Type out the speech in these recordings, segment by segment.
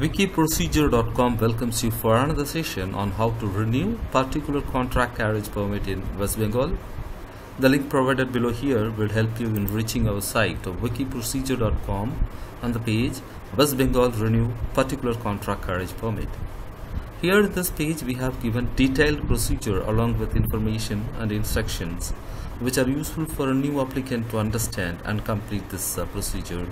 Wikiprocedure.com welcomes you for another session on how to renew particular contract carriage permit in West Bengal. The link provided below here will help you in reaching our site of wikiprocedure.com on the page West Bengal Renew Particular Contract Carriage Permit. Here in this page we have given detailed procedure along with information and instructions which are useful for a new applicant to understand and complete this uh, procedure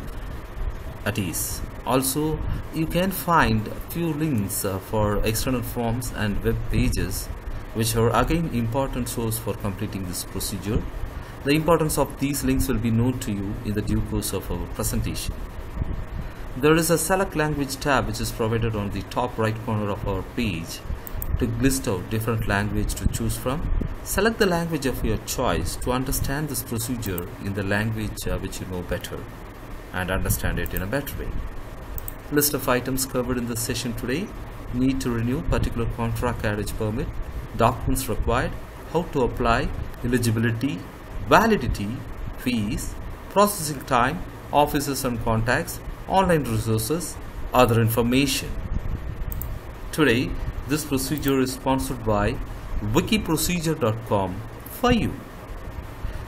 at ease. Also, you can find few links uh, for external forms and web pages which are again important source for completing this procedure. The importance of these links will be known to you in the due course of our presentation. There is a select language tab which is provided on the top right corner of our page to list out different language to choose from. Select the language of your choice to understand this procedure in the language uh, which you know better and understand it in a better way. List of items covered in this session today. Need to renew particular contract carriage permit, documents required, how to apply, eligibility, validity, fees, processing time, offices and contacts, online resources, other information. Today, this procedure is sponsored by wikiprocedure.com for you.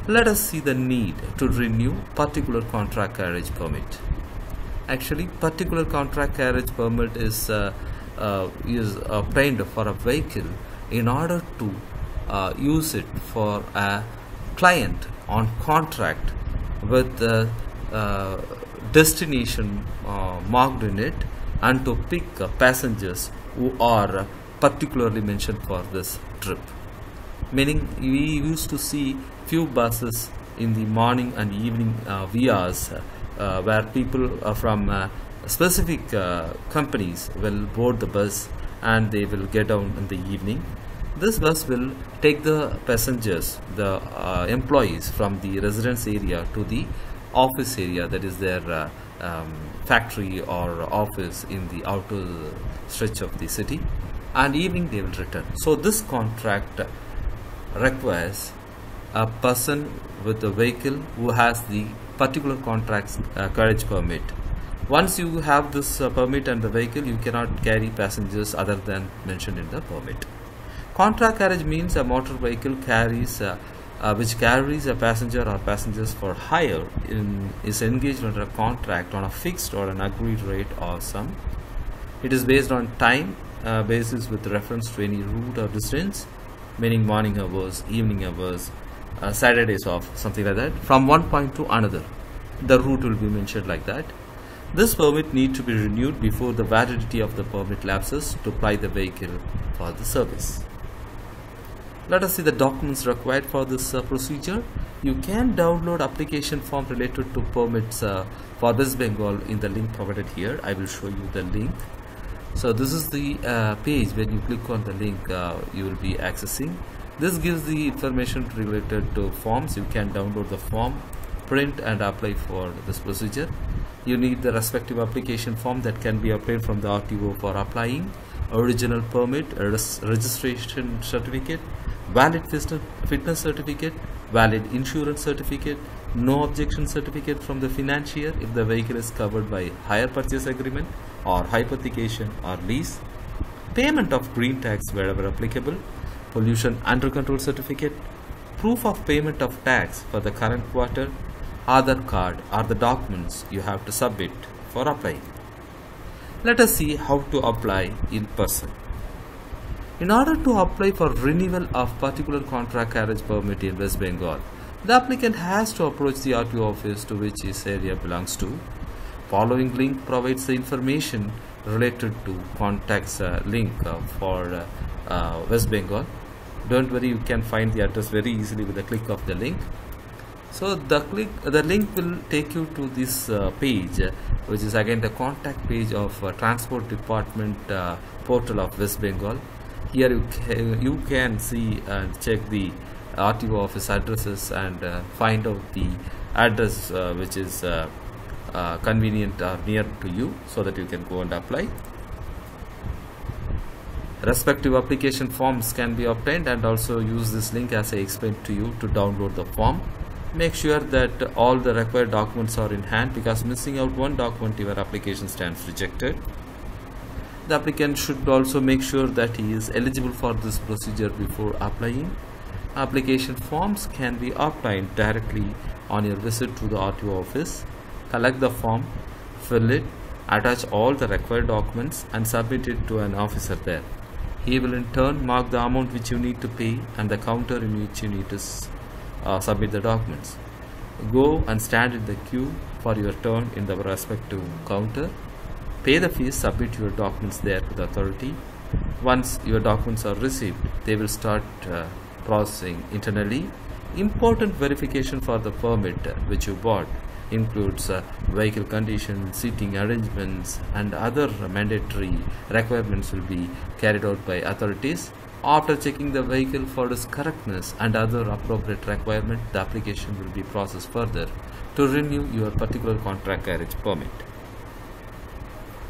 Let us see the need to renew particular contract carriage permit. Actually, particular contract carriage permit is uh, uh, is obtained for a vehicle in order to uh, use it for a client on contract with the uh, destination uh, marked in it and to pick uh, passengers who are particularly mentioned for this trip meaning we used to see few buses in the morning and evening uh, vias uh, where people uh, from uh, specific uh, companies will board the bus and they will get down in the evening. This bus will take the passengers the uh, employees from the residence area to the office area that is their uh, um, factory or office in the outer stretch of the city and evening they will return. So this contract requires a person with a vehicle who has the particular contract uh, carriage permit. Once you have this uh, permit and the vehicle you cannot carry passengers other than mentioned in the permit. Contract carriage means a motor vehicle carries uh, uh, which carries a passenger or passengers for hire in, is engaged under a contract on a fixed or an agreed rate or sum. It is based on time uh, basis with reference to any route or distance meaning morning hours evening hours uh, saturdays off something like that. From one point to another the route will be mentioned like that. This permit need to be renewed before the validity of the permit lapses to apply the vehicle for the service. Let us see the documents required for this uh, procedure. You can download application form related to permits uh, for West Bengal in the link provided here. I will show you the link so this is the uh, page when you click on the link uh, you will be accessing. This gives the information related to forms. You can download the form print and apply for this procedure. You need the respective application form that can be obtained from the RTO for applying. Original permit res registration certificate valid fitness certificate valid insurance certificate no objection certificate from the financier if the vehicle is covered by hire purchase agreement or hypothecation or lease payment of green tax wherever applicable pollution under control certificate proof of payment of tax for the current quarter Aadhaar card are the documents you have to submit for applying let us see how to apply in person in order to apply for renewal of particular contract carriage permit in West Bengal, the applicant has to approach the RTO office to which his area belongs to. Following link provides the information related to contacts uh, link uh, for uh, uh, West Bengal. Don't worry, you can find the address very easily with a click of the link. So the click, the link will take you to this uh, page, which is again the contact page of uh, Transport Department portal of West Bengal here you can, you can see and check the RTO office addresses and find out the address which is uh, convenient or near to you so that you can go and apply respective application forms can be obtained and also use this link as I explained to you to download the form make sure that all the required documents are in hand because missing out one document your application stands rejected The applicant should also make sure that he is eligible for this procedure before applying. Application forms can be obtained directly on your visit to the RTO office. Collect the form, fill it, attach all the required documents and submit it to an officer there. He will in turn mark the amount which you need to pay and the counter in which you need to uh, submit the documents. Go and stand in the queue for your turn in the respective counter. Pay the fees, submit your documents there to the authority. Once your documents are received, they will start uh, processing internally. Important verification for the permit which you bought includes uh, vehicle condition, seating arrangements and other mandatory requirements will be carried out by authorities. After checking the vehicle for its correctness and other appropriate requirement, the application will be processed further to renew your particular contract carriage permit.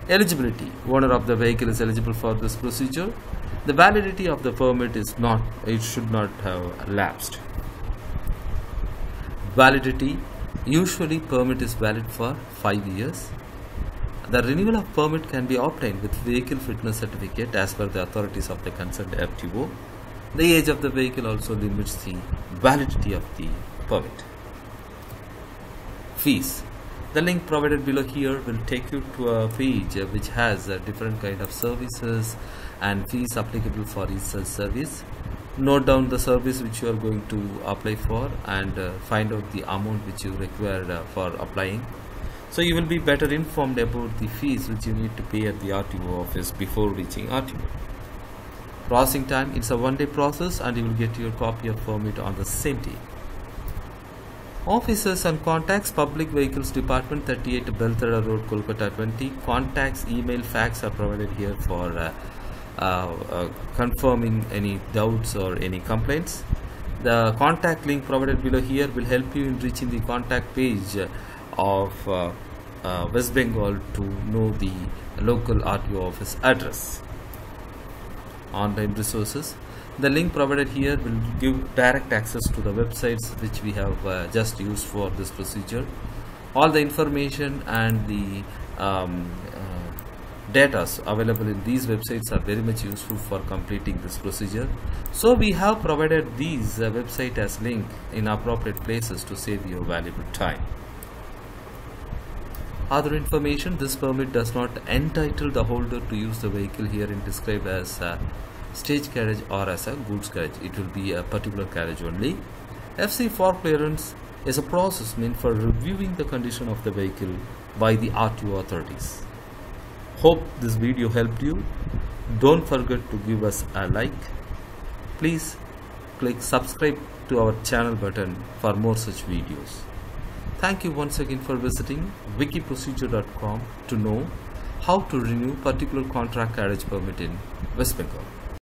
Eligibility. Owner of the vehicle is eligible for this procedure. The validity of the permit is not, it should not have lapsed. Validity Usually permit is valid for 5 years. The renewal of permit can be obtained with vehicle fitness certificate as per the authorities of the concerned RTO. The age of the vehicle also limits the validity of the permit. Fees. The link provided below here will take you to a page which has different kind of services and fees applicable for each service note down the service which you are going to apply for and uh, find out the amount which you require uh, for applying. So you will be better informed about the fees which you need to pay at the RTO office before reaching RTO processing time it's a one day process and you will get your copy of permit on the same day. Officers and contacts public vehicles department 38 Beltala road kolkata 20 contacts email fax are provided here for uh, confirming any doubts or any complaints. The contact link provided below here will help you in reaching the contact page of uh, West Bengal to know the local RTO office address. Online resources. The link provided here will give direct access to the websites which we have uh, just used for this procedure. All the information and the um, data available in these websites are very much useful for completing this procedure. So we have provided these uh, website as link in appropriate places to save your valuable time. Other information this permit does not entitle the holder to use the vehicle here in described as a stage carriage or as a goods carriage it will be a particular carriage only. Fc for clearance is a process meant for reviewing the condition of the vehicle by the RTO authorities hope this video helped you. Don't forget to give us a like. Please click subscribe to our channel button for more such videos. Thank you once again for visiting wikiprocedure.com to know how to renew particular contract carriage permit in West Bengal